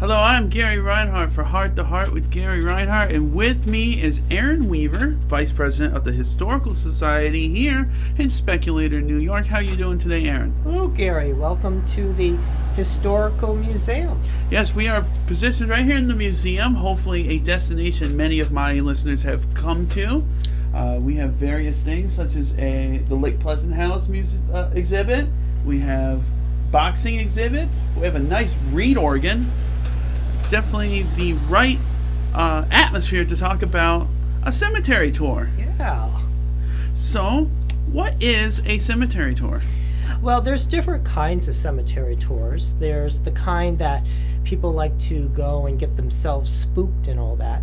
Hello, I'm Gary Rhinehart for Heart to Heart with Gary Rhinehart, and with me is Aaron Weaver, Vice President of the Historical Society here in Speculator, New York. How are you doing today, Aaron? Hello, Gary. Welcome to the Historical Museum. Yes, we are positioned right here in the museum, hopefully a destination many of my listeners have come to. Uh, we have various things such as a the Lake Pleasant House music, uh, exhibit. We have boxing exhibits. We have a nice reed organ definitely the right uh, atmosphere to talk about a cemetery tour. Yeah. So, what is a cemetery tour? Well, there's different kinds of cemetery tours. There's the kind that people like to go and get themselves spooked and all that.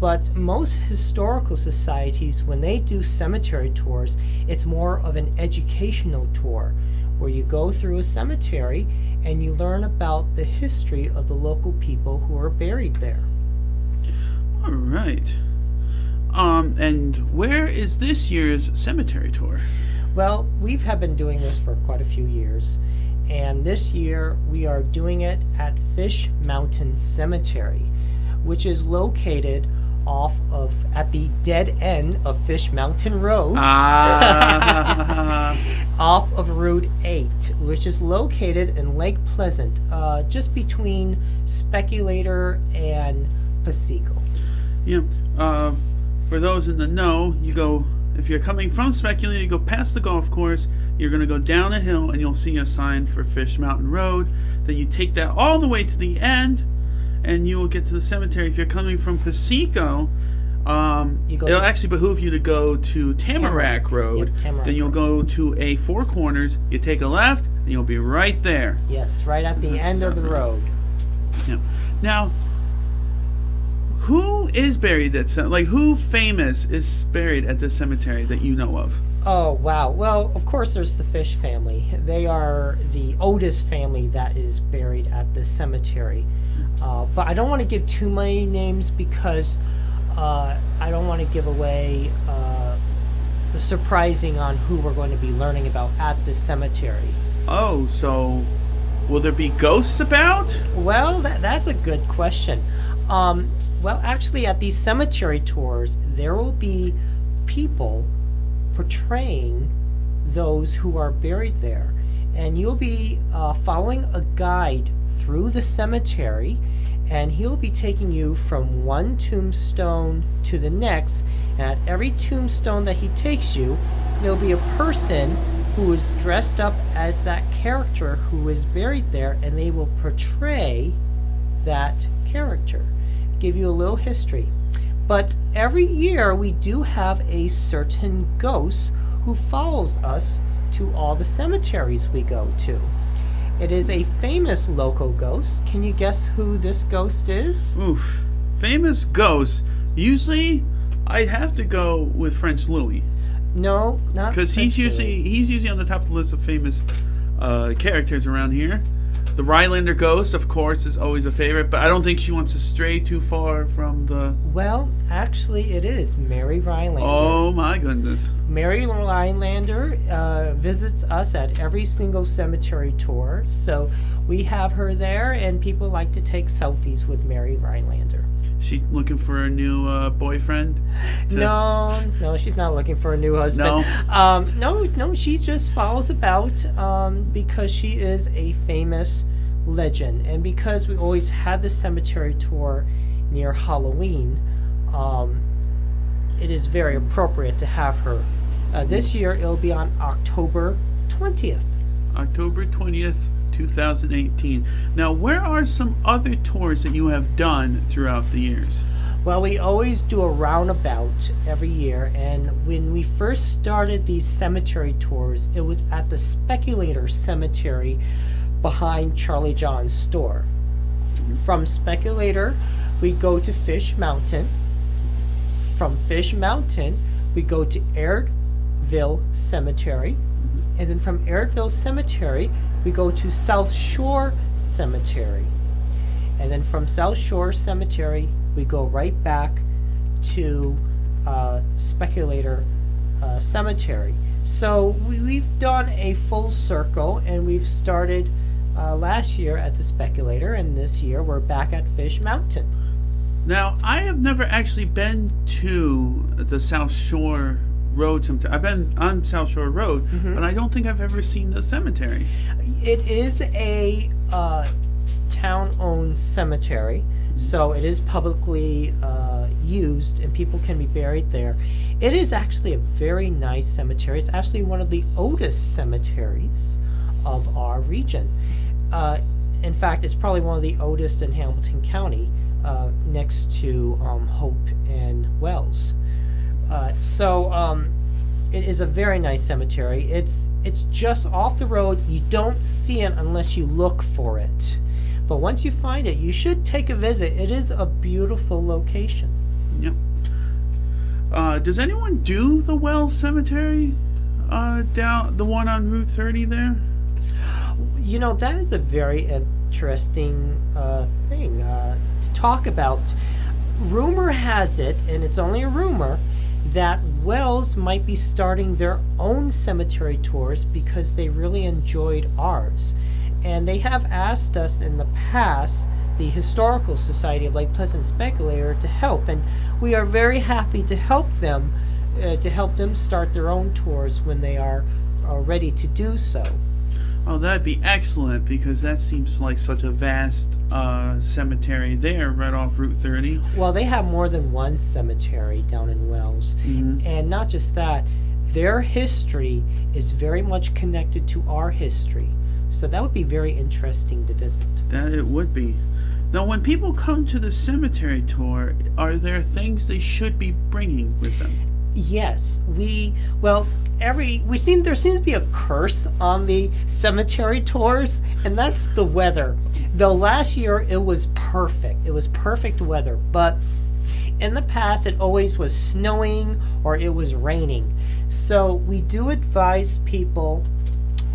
But most historical societies, when they do cemetery tours, it's more of an educational tour where you go through a cemetery and you learn about the history of the local people who are buried there. All right. Um, and where is this year's cemetery tour? Well, we have have been doing this for quite a few years, and this year we are doing it at Fish Mountain Cemetery, which is located off of at the dead end of Fish Mountain Road. Ah. off of Route 8, which is located in Lake Pleasant, uh, just between Speculator and Piseco. yeah. Uh, for those in the know, you go if you're coming from Speculator, you go past the golf course. You're going to go down a hill, and you'll see a sign for Fish Mountain Road. Then you take that all the way to the end, and you will get to the cemetery. If you're coming from Piseco, um, it'll to- actually behoove you to go to Tamarack Tamarack. Road. Yep, Tamarack then you'll Road. go to a Four Corners. You take a left, and you'll be right there. Yes, right at the That's end of the right. road. Yeah. Now, who is buried at like who famous is buried at this cemetery that you know of? Oh, wow. Well, of course, there's the Fish family. They are the oldest family that is buried at this cemetery. Uh, but I don't want to give too many names because uh, I don't want to give away uh, the surprising on who we're going to be learning about at this cemetery. Oh, so will there be ghosts about? Well, that, that's a good question. Um, well, actually, at these cemetery tours, there will be people portraying those who are buried there. And you'll be uh, following a guide through the cemetery, and he'll be taking you from one tombstone to the next. And at every tombstone that he takes you, there'll be a person who is dressed up as that character who is buried there, and they will portray that character. Give you a little history. But every year we do have a certain ghost who follows us to all the cemeteries we go to. It is a famous local ghost. Can you guess who this ghost is? Oof. Famous ghost. Usually, I'd have to go with French Louis No, not because he's usually Louis. he's usually on the top of the list of famous uh, characters around here. The Rhinelander ghost, of course, is always a favorite, but I don't think she wants to stray too far from the. Well, actually, it is Mary Rhinelander. Oh my goodness! Mary Rhinelander uh, visits us at every single cemetery tour, so we have her there, and people like to take selfies with Mary Rhinelander. She looking for a new uh, boyfriend? to- No, no, she's not looking for a new husband. No? Um, no, no, she just follows about um, because she is a famous legend, and because we always have the cemetery tour near Halloween, um, it is very appropriate to have her. Uh, this year, it'll be on October twentieth. October 20th, 2018. Now, where are some other tours that you have done throughout the years? Well, we always do a roundabout every year, and when we first started these cemetery tours, it was at the Speculator Cemetery behind Charlie John's store. From Speculator, we go to Fish Mountain. From Fish Mountain, we go to Airdville Cemetery. And then from Airdville Cemetery, we go to South Shore Cemetery. And then from South Shore Cemetery, we go right back to uh, Speculator uh, Cemetery. So we, we've done a full circle and we've started uh, last year at the Speculator, and this year we're back at Fish Mountain. Now, I have never actually been to the South Shore Road. Cemetery. I've been on South Shore Road, Mm-hmm. but I don't think I've ever seen the cemetery. It is a uh, town-owned cemetery, so it is publicly uh, used, and people can be buried there. It is actually a very nice cemetery. It's actually one of the oldest cemeteries of our region. Uh, in fact, it's probably one of the oldest in Hamilton County, uh, next to um, Hope and Wells. Uh, so um, it is a very nice cemetery. It's it's just off the road. You don't see it unless you look for it. But once you find it, you should take a visit. It is a beautiful location. Yep. Uh, does anyone do the Well Cemetery? Uh, down the one on Route 30 there? You know that is a very interesting uh, thing uh, to talk about. Rumor has it, and it's only a rumor, that Wells might be starting their own cemetery tours because they really enjoyed ours. And they have asked us in the past, the Historical Society of Lake Pleasant Speculator, to help. And we are very happy to help them, uh, to help them start their own tours when they are, are ready to do so. Oh, that'd be excellent because that seems like such a vast uh, cemetery there, right off Route 30. Well, they have more than one cemetery down in Wells. Mhm. And not just that, their history is very much connected to our history. So that would be very interesting to visit. That it would be. Now, when people come to the cemetery tour, are there things they should be bringing with them? Yes, we well every we seem there seems to be a curse on the cemetery tours, and that's the weather. Though last year it was perfect, it was perfect weather, but in the past it always was snowing or it was raining. So we do advise people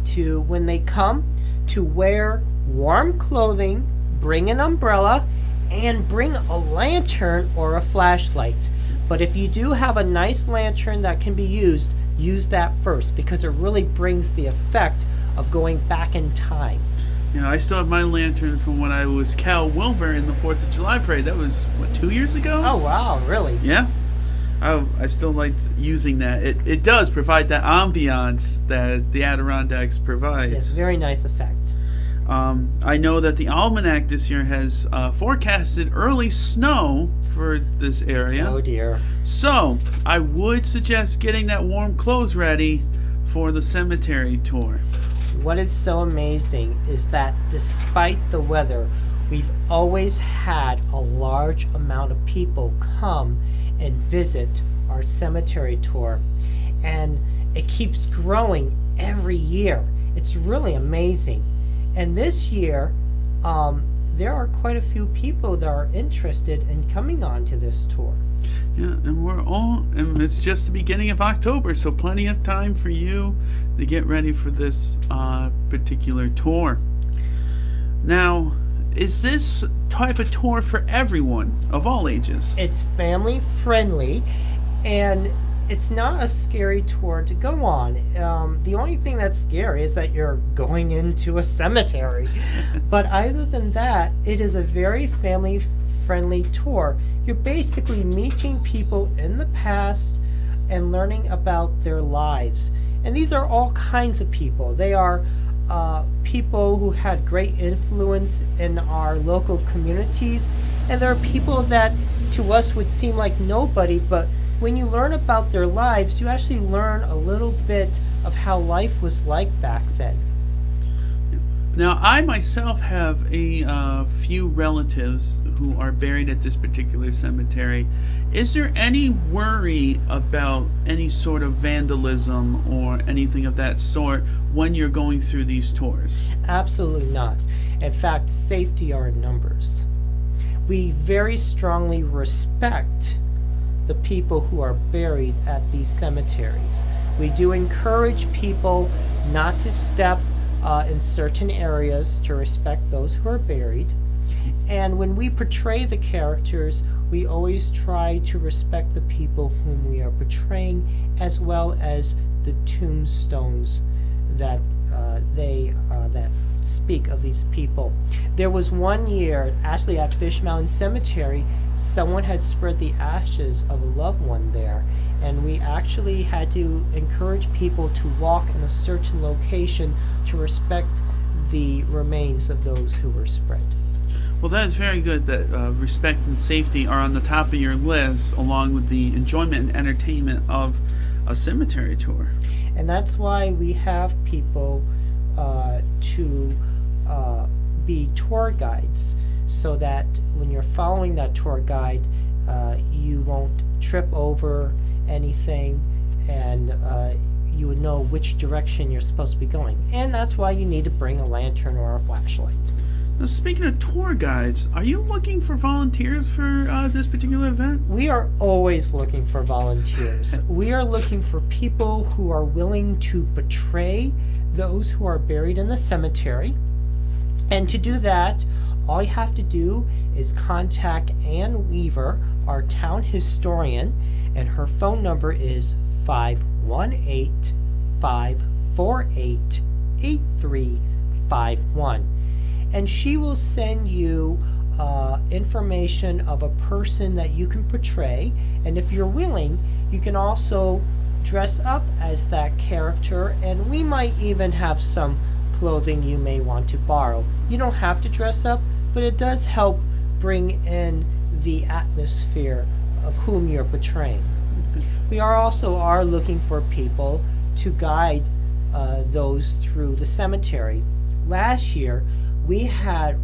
to when they come to wear warm clothing, bring an umbrella, and bring a lantern or a flashlight. But if you do have a nice lantern that can be used, use that first because it really brings the effect of going back in time. You know, I still have my lantern from when I was Cal Wilbur in the Fourth of July parade. That was what two years ago. Oh wow, really? Yeah. I, I still like using that. It, it does provide that ambiance that the Adirondacks provide. Yes, very nice effect. Um, I know that the almanac this year has uh, forecasted early snow for this area. Oh dear. So I would suggest getting that warm clothes ready for the cemetery tour. What is so amazing is that despite the weather, we've always had a large amount of people come and visit our cemetery tour. And it keeps growing every year. It's really amazing. And this year, um, there are quite a few people that are interested in coming on to this tour. Yeah, and we're all, and it's just the beginning of October, so plenty of time for you to get ready for this uh, particular tour. Now, is this type of tour for everyone of all ages? It's family friendly, and it's not a scary tour to go on. Um, the only thing that's scary is that you're going into a cemetery. but other than that, it is a very family friendly tour. You're basically meeting people in the past and learning about their lives. And these are all kinds of people. They are uh, people who had great influence in our local communities, and there are people that to us would seem like nobody, but when you learn about their lives, you actually learn a little bit of how life was like back then. Now, I myself have a uh, few relatives who are buried at this particular cemetery. Is there any worry about any sort of vandalism or anything of that sort when you're going through these tours? Absolutely not. In fact, safety are in numbers. We very strongly respect the people who are buried at these cemeteries. We do encourage people not to step uh, in certain areas to respect those who are buried. And when we portray the characters, we always try to respect the people whom we are portraying, as well as the tombstones that uh, they uh, that speak of these people. There was one year, actually at Fish Mountain Cemetery, someone had spread the ashes of a loved one there, and we actually had to encourage people to walk in a certain location to respect the remains of those who were spread. Well, that is very good that uh, respect and safety are on the top of your list, along with the enjoyment and entertainment of a cemetery tour. And that's why we have people uh, to uh, be tour guides so that when you're following that tour guide, uh, you won't trip over anything and uh, you would know which direction you're supposed to be going. And that's why you need to bring a lantern or a flashlight. Now, speaking of tour guides, are you looking for volunteers for uh, this particular event? We are always looking for volunteers. we are looking for people who are willing to betray those who are buried in the cemetery. And to do that, all you have to do is contact Ann Weaver, our town historian, and her phone number is 518 548 8351 and she will send you uh, information of a person that you can portray. And if you're willing, you can also dress up as that character, and we might even have some clothing you may want to borrow. You don't have to dress up, but it does help bring in the atmosphere of whom you're portraying. We are also are looking for people to guide uh, those through the cemetery. Last year, we had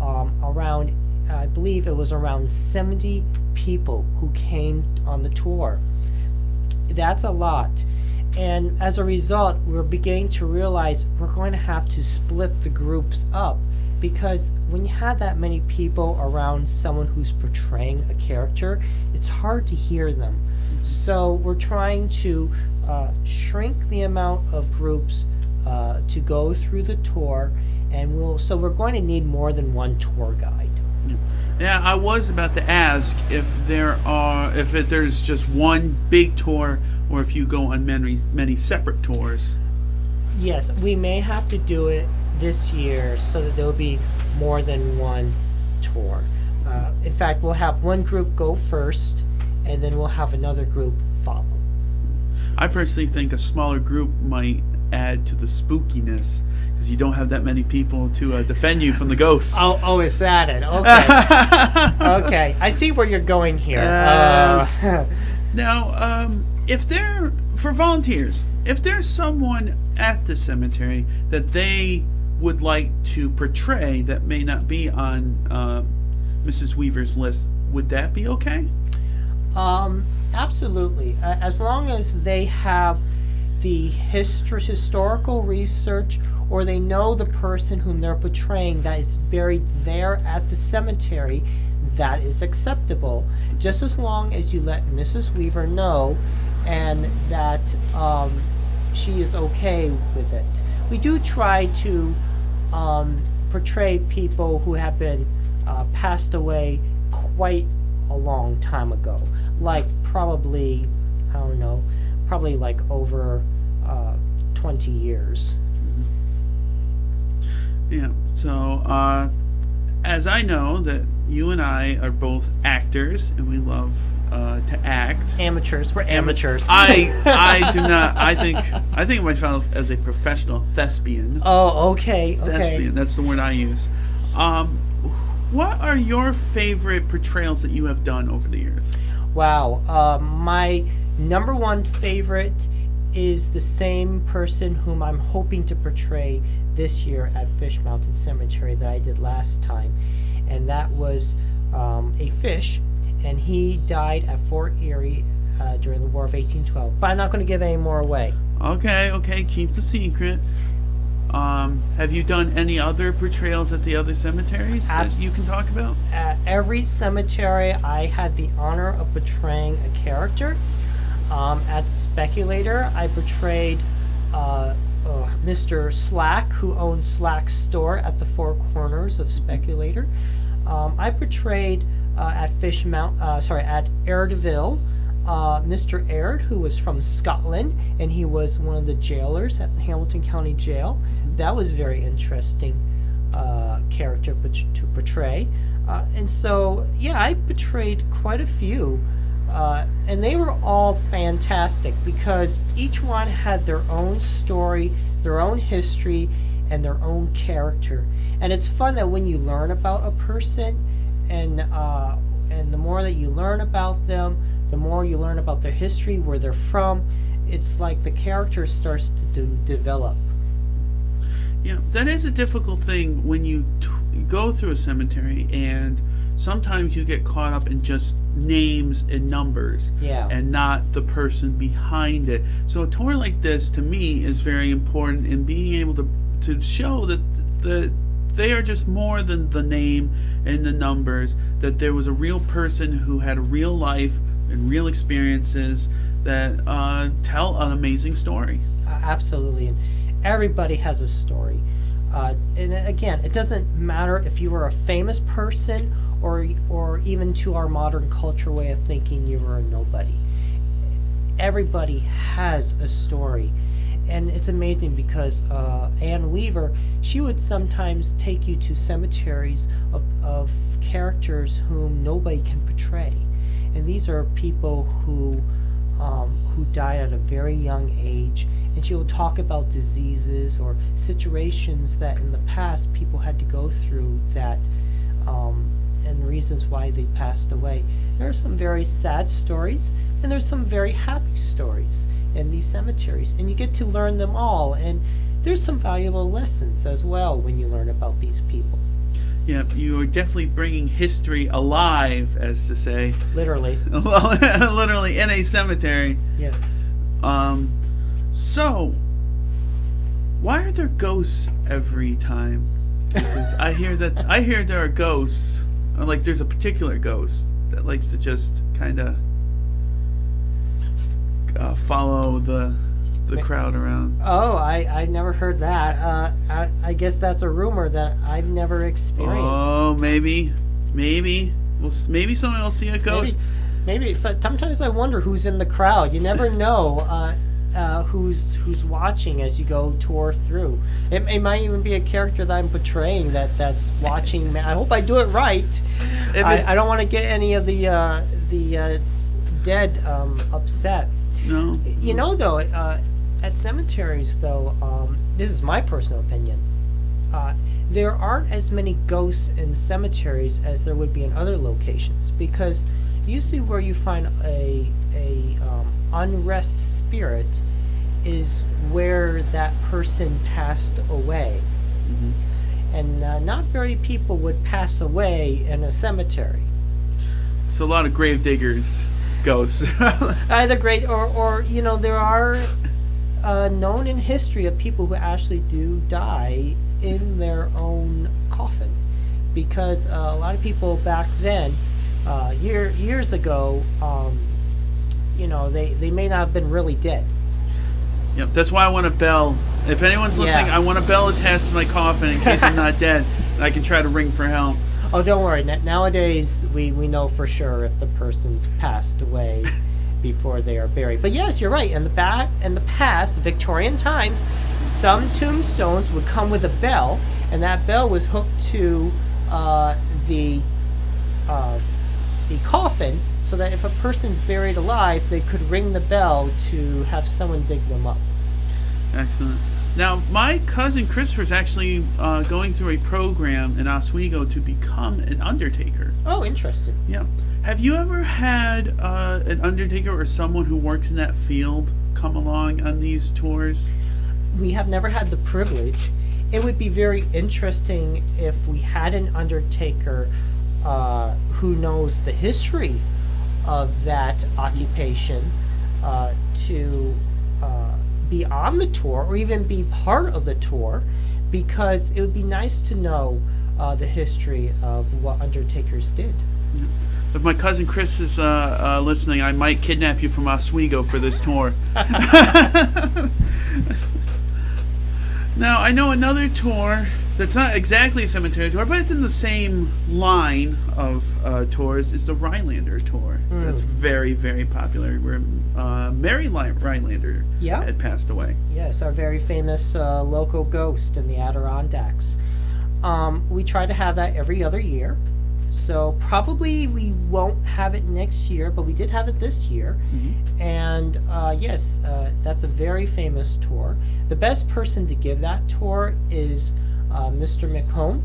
um, around, I believe it was around 70 people who came on the tour. That's a lot. And as a result, we're beginning to realize we're going to have to split the groups up because when you have that many people around someone who's portraying a character, it's hard to hear them. So we're trying to uh, shrink the amount of groups uh, to go through the tour and we'll so we're going to need more than one tour guide. Yeah, I was about to ask if there are if it, there's just one big tour or if you go on many many separate tours. Yes, we may have to do it this year so that there'll be more than one tour. Uh, in fact, we'll have one group go first, and then we'll have another group follow. I personally think a smaller group might add to the spookiness because you don't have that many people to uh, defend you from the ghosts. Oh, oh, is that it? Okay. okay, I see where you're going here. Uh, uh, now, um, if they're for volunteers, if there's someone at the cemetery that they would like to portray that may not be on uh, Mrs. Weaver's list, would that be okay? Um, absolutely. as long as they have the hist- historical research or they know the person whom they're portraying that is buried there at the cemetery, that is acceptable. Just as long as you let Mrs. Weaver know and that um, she is okay with it. We do try to um, portray people who have been uh, passed away quite a long time ago, like probably, I don't know, probably like over 20 years. Yeah. So, uh, as I know that you and I are both actors and we love uh, to act. Amateurs. We're amateurs. I I do not. I think I think of myself as a professional thespian. Oh, okay. Okay. Thespian. That's the word I use. Um, what are your favorite portrayals that you have done over the years? Wow. Uh, my number one favorite is the same person whom I'm hoping to portray this year at Fish Mountain Cemetery that I did last time, and that was um, a fish, and he died at Fort Erie uh, during the War of 1812. But I'm not going to give any more away. Okay, okay, keep the secret. Um, have you done any other portrayals at the other cemeteries that you can talk about? At every cemetery, I had the honor of portraying a character. Um, at Speculator, I portrayed uh, uh, Mr. Slack, who owns Slack's store at the four corners of Speculator. Um, I portrayed uh, at Fish Mount, uh, sorry, at Ardeville, uh, Mr. Aird, who was from Scotland, and he was one of the jailers at Hamilton County Jail. That was very interesting uh, character to portray. Uh, and so, yeah, I portrayed quite a few. Uh, and they were all fantastic because each one had their own story, their own history, and their own character. And it's fun that when you learn about a person, and uh, and the more that you learn about them, the more you learn about their history, where they're from. It's like the character starts to develop. Yeah, that is a difficult thing when you go through a cemetery and sometimes you get caught up in just names and numbers yeah. and not the person behind it. So a tour like this to me is very important in being able to to show that the they are just more than the name and the numbers that there was a real person who had a real life and real experiences that uh, tell an amazing story. Uh, absolutely. And everybody has a story. Uh, and again, it doesn't matter if you were a famous person or or even to our modern culture way of thinking, you were a nobody. Everybody has a story, and it's amazing because uh, Anne Weaver, she would sometimes take you to cemeteries of, of characters whom nobody can portray, and these are people who um, who died at a very young age and she will talk about diseases or situations that in the past people had to go through that um, and reasons why they passed away. There are some very sad stories and there's some very happy stories in these cemeteries and you get to learn them all and there's some valuable lessons as well when you learn about these people. Yeah, you are definitely bringing history alive, as to say. Literally. Well, literally in a cemetery. Yeah. Um, so, why are there ghosts every time? I hear that I hear there are ghosts. Like there's a particular ghost that likes to just kind of uh, follow the the crowd around. Oh, I I never heard that. Uh, I I guess that's a rumor that I've never experienced. Oh, maybe, maybe, well, maybe someone will see a ghost. Maybe, maybe sometimes I wonder who's in the crowd. You never know. Uh, uh, who's who's watching as you go tour through. It, it, might even be a character that I'm portraying that that's watching. Me. I hope I do it right. It, I, I, don't want to get any of the uh, the uh, dead um, upset. No. You know though, uh, at cemeteries though, um, this is my personal opinion. Uh, there aren't as many ghosts in cemeteries as there would be in other locations because usually where you find a a um, unrest spirit is where that person passed away. Mm-hmm. And uh, not very people would pass away in a cemetery. So a lot of grave diggers ghosts. Either great or, or you know, there are uh, known in history of people who actually do die in their own coffin. Because uh, a lot of people back then, uh, year, years ago, um, you know, they, they may not have been really dead. Yep, that's why I want a bell. If anyone's listening, yeah. I want a bell attached to my coffin in case I'm not dead, and I can try to ring for help. Oh, don't worry. Nowadays, we, we know for sure if the person's passed away before they are buried. But yes, you're right. In the back, in the past, Victorian times, some tombstones would come with a bell, and that bell was hooked to uh, the uh, the coffin, so that if a person's buried alive, they could ring the bell to have someone dig them up. Excellent. Now, my cousin Christopher is actually uh, going through a program in Oswego to become an undertaker. Oh, interesting. Yeah. Have you ever had uh, an undertaker or someone who works in that field come along on these tours? We have never had the privilege. It would be very interesting if we had an undertaker uh, who knows the history of that occupation uh, to uh, be on the tour or even be part of the tour because it would be nice to know uh, the history of what Undertakers did. If my cousin Chris is uh, uh, listening, I might kidnap you from Oswego for this tour. now, I know another tour that's not exactly a cemetery tour, but it's in the same line of uh, tours. Is the Rhinelander tour? Hmm. That's very, very popular. Where uh, Mary Rhinelander Yeah. had passed away. Yes, our very famous uh, local ghost in the Adirondacks. Um, we try to have that every other year. So probably we won't have it next year, but we did have it this year. And uh, yes, uh, that's a very famous tour. The best person to give that tour is uh, Mr. McComb.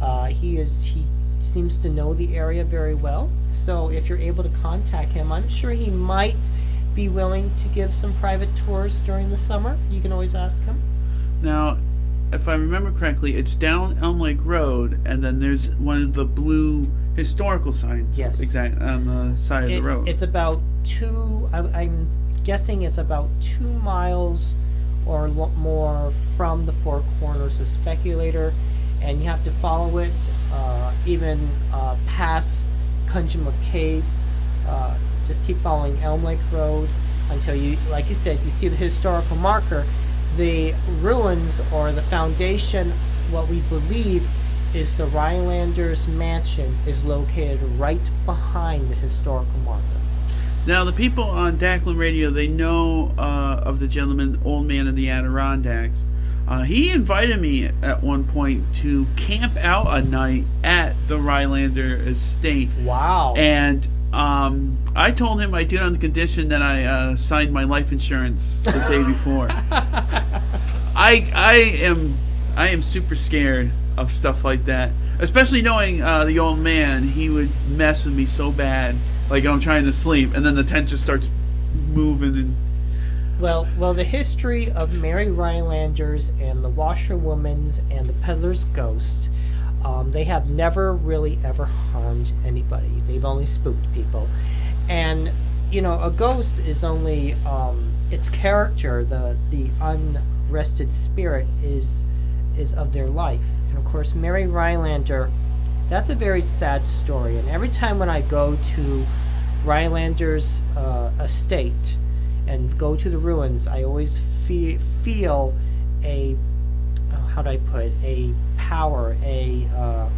Uh, he is he seems to know the area very well. So if you're able to contact him, I'm sure he might be willing to give some private tours during the summer. You can always ask him. Now, if I remember correctly, it's down Elm Lake Road, and then there's one of the blue historical signs. Yes. exactly on the side of the road. It's about two. I, I'm guessing it's about two miles or more from the Four Corners of Speculator, and you have to follow it uh, even uh, past Kunjamuk Cave. Uh, just keep following Elm Lake Road until you, like you said, you see the historical marker. The ruins or the foundation, what we believe is the Rhinelanders mansion is located right behind the historical marker. Now, the people on Dackland Radio, they know uh, of the gentleman, Old Man of the Adirondacks. Uh, he invited me at one point to camp out a night at the Rhinelander estate. Wow. And um, I told him I did on the condition that I uh, signed my life insurance the day before. I I am I am super scared of stuff like that, especially knowing uh, the old man. He would mess with me so bad, like I'm trying to sleep, and then the tent just starts moving and well, well, the history of Mary Rhinelanders and the washerwoman's and the peddler's ghost, um, they have never really ever harmed anybody. They've only spooked people, and you know, a ghost is only um, its character, the the unrested spirit is is of their life, and of course, Mary Rhinelander. That's a very sad story, and every time when I go to Rhinelander's uh, estate and go to the ruins, I always fe- feel a oh, how do I put it? a power, a uh,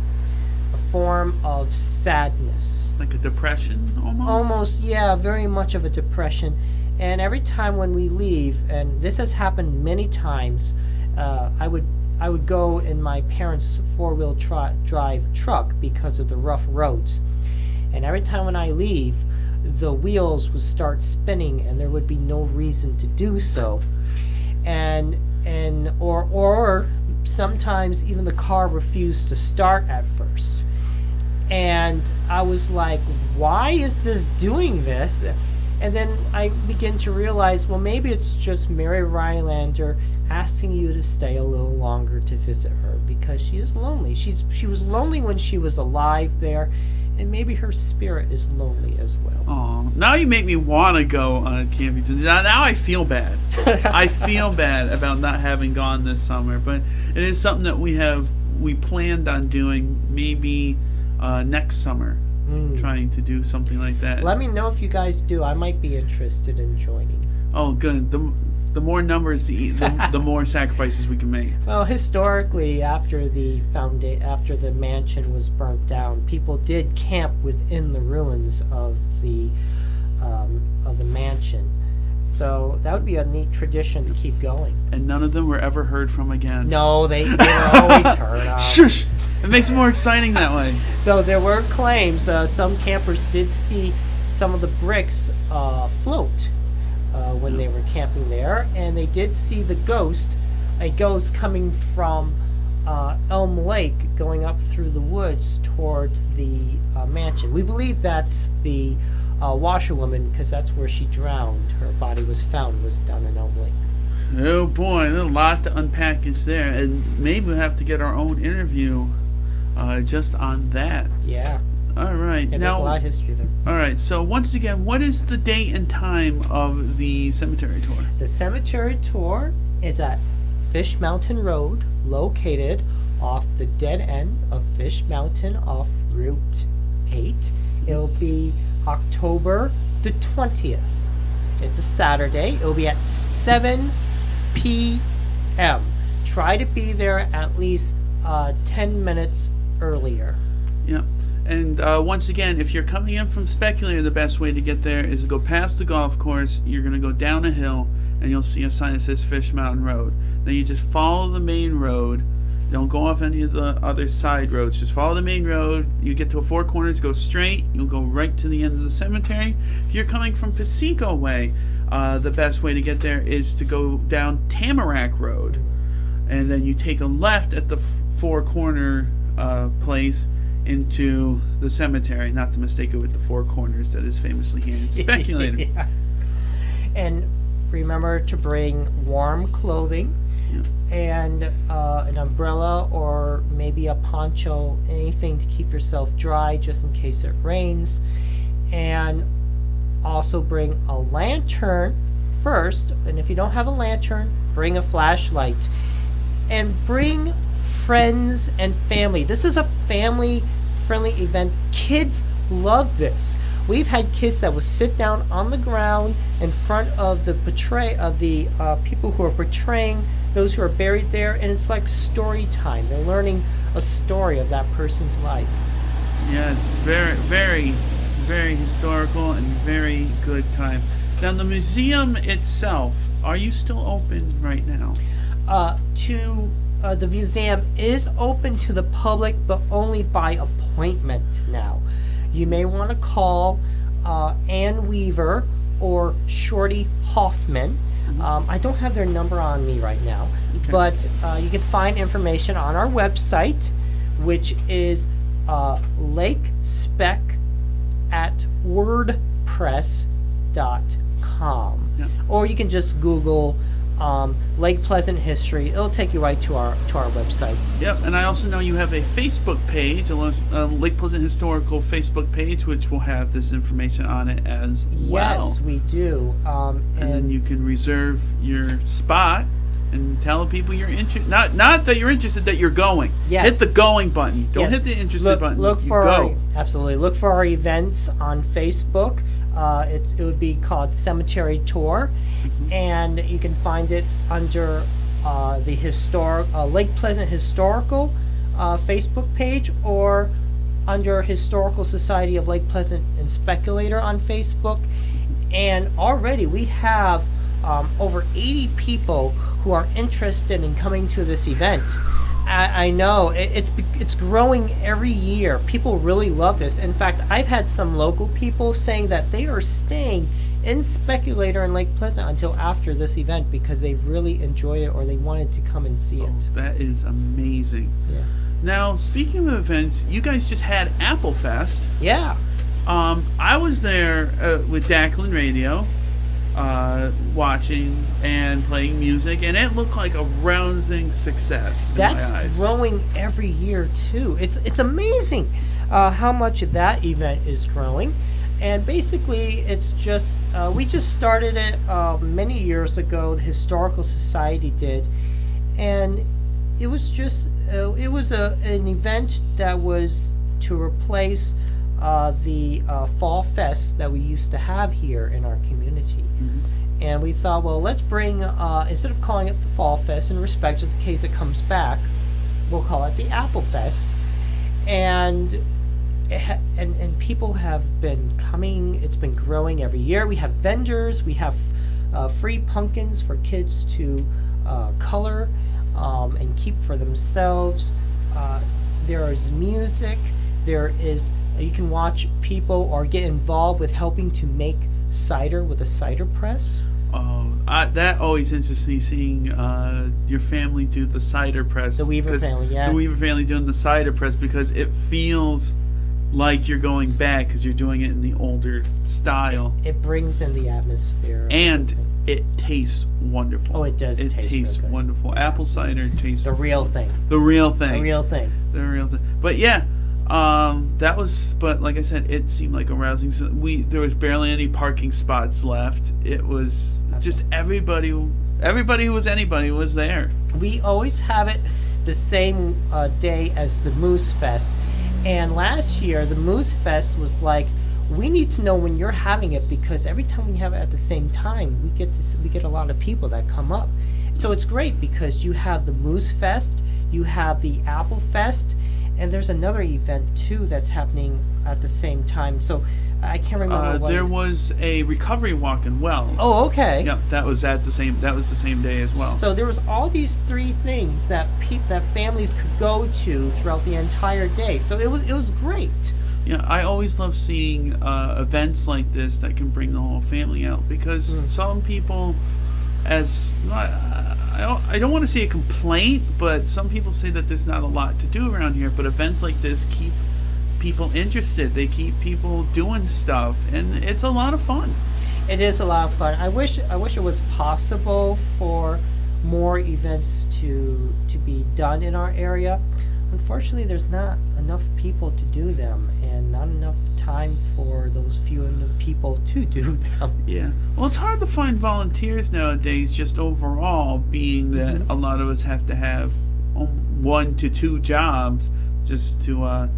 a form of sadness. like a depression almost. Almost, yeah, very much of a depression. And every time when we leave, and this has happened many times, uh, I would I would go in my parents' four wheel tri- drive truck because of the rough roads. And every time when I leave, the wheels would start spinning, and there would be no reason to do so. And and or or sometimes even the car refused to start at first and I was like, why is this doing this? And then I begin to realize, well, maybe it's just Mary Rhinelander asking you to stay a little longer to visit her because she is lonely. She's she was lonely when she was alive there, and maybe her spirit is lonely as well. Aw, now you make me want to go on camping. Now, now I feel bad. I feel bad about not having gone this summer, but it is something that we have we planned on doing maybe uh, next summer, Mm. trying to do something like that. Let me know if you guys do. I might be interested in joining. oh, good. The the more numbers, the the, the more sacrifices we can make. Well, historically, after the founda- after the mansion was burnt down, people did camp within the ruins of the um, of the mansion. So that would be a neat tradition to keep going. And none of them were ever heard from again. No, they, they were always heard of. Shush! It makes it more exciting that way. Though there were claims, uh, some campers did see some of the bricks uh, float uh, when they were camping there, and they did see the ghost, a ghost coming from uh, Elm Lake, going up through the woods toward the uh, mansion. We believe that's the uh, washerwoman because that's where she drowned. Her body was found was down in Elm Lake. Oh boy, a lot to unpack is there, and maybe we'll have to get our own interview uh, just on that. Yeah, All right, and there's a lot now, of history there. all right. So once again, what is the date and time of the cemetery tour? The cemetery tour is at Fish Mountain Road, located off the dead end of Fish Mountain off Route 8. It'll be October the 20th. It's a Saturday. It'll be at 7 p.m. try to be there at least uh, 10 minutes earlier. Yeah. And uh, once again, if you're coming in from Speculator, the best way to get there is to go past the golf course. You're going to go down a hill, and you'll see a sign that says Fish Mountain Road. Then you just follow the main road. Don't go off any of the other side roads. Just follow the main road. You get to a four corners, go straight. You'll go right to the end of the cemetery. If you're coming from Piseco Way, uh, the best way to get there is to go down Tamarack Road. And then you take a left at the four corner uh, place into the cemetery, not to mistake it with the four corners that is famously here in Speculator. Yeah. And remember to bring warm clothing Yeah. and uh, an umbrella or maybe a poncho, anything to keep yourself dry just in case it rains. And also bring a lantern first. And if you don't have a lantern, bring a flashlight. And bring friends and family. This is a family friendly event. Kids love this. We've had kids that will sit down on the ground in front of the portray of the uh, people who are portraying those who are buried there, and it's like story time. They're learning a story of that person's life. Yeah, it's very, very, very historical and very good time. Now, the museum itself, are you still open right now? uh, to uh, the museum is open to the public, but only by appointment now. You may want to call uh, Ann Weaver or Shorty Hoffman. Um, I don't have their number on me right now, Okay. but uh, you can find information on our website, which is uh, lakespec at wordpress.com. Yeah. Or you can just Google um, Lake Pleasant history. It'll take you right to our to our website. Yep, and I also know you have a Facebook page, a Lake Pleasant Historical Facebook page, which will have this information on it as well. Yes, we do. Um, and, and then you can reserve your spot and tell people you're interested. Not not that you're interested, that you're going. Yes. Hit the going button. Don't yes, hit the interested look, button. Look You for go. Our, absolutely look for our events on Facebook. Uh, it, it would be called Cemetery Tour, Mm-hmm. and you can find it under uh, the historic uh, Lake Pleasant Historical uh, Facebook page or under Historical Society of Lake Pleasant and Speculator on Facebook. And already we have um, over 80 people who are interested in coming to this event. I, I know it, it's it's growing every year. People really love this. In fact, I've had some local people saying that they are staying in Speculator in Lake Pleasant until after this event because they've really enjoyed it or they wanted to come and see it. That is amazing. Yeah. Now, speaking of events, you guys just had Apple Fest. Yeah. Um, I was there uh, with Dackland Radio, uh, watching and playing music, and it looked like a rousing success. That's growing every year too. It's it's amazing uh, how much that event is growing, and basically it's just uh, we just started it uh, many years ago. The historical society did, and it was just uh, it was a an event that was to replace uh, the uh, fall fest that we used to have here in our community and we thought, well, let's bring uh, instead of calling it the Fall Fest in respect, just in case it comes back, we'll call it the Apple Fest, and it ha- and and people have been coming. It's been growing every year. We have vendors. We have uh, free pumpkins for kids to uh, color um, and keep for themselves. Uh, there is music. There is you can watch people or get involved with helping to make cider with a cider press. Oh, I, that always interests me seeing uh, your family do the cider press. The Weaver family, yeah. The Weaver family doing the cider press because it feels like you're going back because you're doing it in the older style, It brings in the atmosphere. and it tastes wonderful. Oh, it does It taste tastes so wonderful. Apple cider tastes the real thing. the real thing. The real thing. the real thing. But yeah, um, that was. But like I said, it seemed like a rousing. We there was barely any parking spots left. It was just everybody. Everybody who was anybody was there. We always have it the same uh, day as the Moose Fest. And last year, the Moose Fest was like, we need to know when you're having it because every time we have it at the same time, we get to we get a lot of people that come up. So it's great because you have the Moose Fest, you have the Apple Fest, and there's another event too that's happening at the same time. So I can't remember Uh, what. there was a recovery walk in Wells. oh, okay. Yep, that was at the same. That was the same day as well. So there was all these three things that peop- that families could go to throughout the entire day. So it was it was great. Yeah, I always love seeing uh, events like this that can bring the whole family out because Mm. some people, as I I don't, I don't want to say a complaint, but some people say that there's not a lot to do around here. But events like this keep people interested. They keep people doing stuff, and it's a lot of fun. It is a lot of fun. I wish I wish it was possible for more events to to be done in our area. Unfortunately, there's not enough people to do them, and not enough time for those few people to do them. Yeah. Well, it's hard to find volunteers nowadays, just overall, being that Mm-hmm. a lot of us have to have um, one to two jobs just to, uh,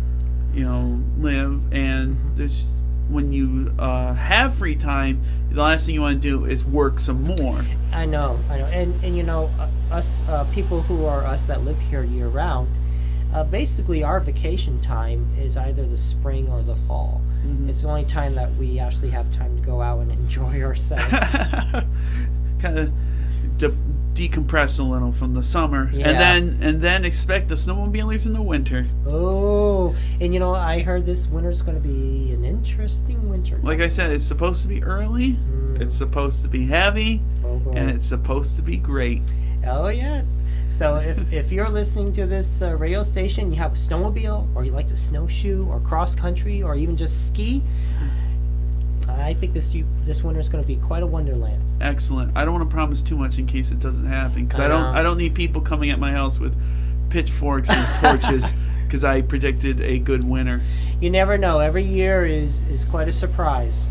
you know, live. And Mm-hmm. there's when you uh, have free time, the last thing you want to do is work some more. I know, I know, and and you know, uh, us uh, people who are us that live here year round, uh, basically our vacation time is either the spring or the fall. Mhm. It's the only time that we actually have time to go out and enjoy ourselves. kind of de- decompress a little from the summer, Yeah. and then and then expect the snowmobilers in the winter. oh, and you know, I heard this winter's going to be an interesting winter. Like I said, it's supposed to be early. Mm. It's supposed to be heavy. oh, and it's supposed to be great. oh yes. So if, if you're listening to this uh, radio station, you have a snowmobile, or you like to snowshoe, or cross country, or even just ski, I think this you, this winter is going to be quite a wonderland. Excellent. I don't want to promise too much in case it doesn't happen because I, I don't. I don't need people coming at my house with pitchforks and torches because I predicted a good winter. You never know. Every year is is quite a surprise.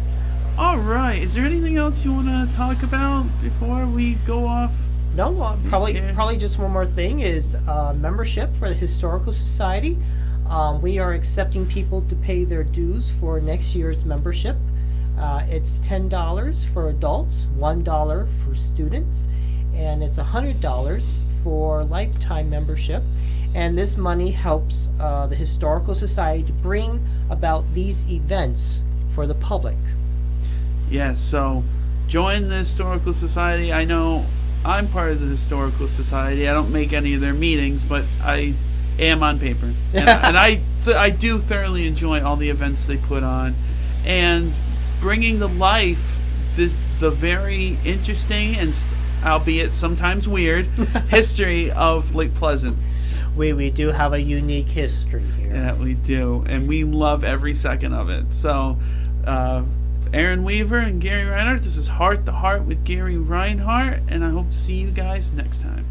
All right. Is there anything else you want to talk about before we go off? No, uh, probably Yeah. probably just one more thing is uh, membership for the historical society. Um, we are accepting people to pay their dues for next year's membership. Uh, it's ten dollars for adults, one dollar for students, and it's hundred dollars for lifetime membership. And this money helps uh, the historical society to bring about these events for the public. Yes. so join the historical society. I know I'm part of the historical society. I don't make any of their meetings, but I am on paper, and, and I th- I do thoroughly enjoy all the events they put on, and bringing to life this the very interesting and albeit sometimes weird history of Lake Pleasant. We we do have a unique history here. Yeah, we do, and we love every second of it. So, uh, Aaron Weaver and Gary Rhinehart. This is Heart to Heart with Gary Rhinehart, and I hope to see you guys next time.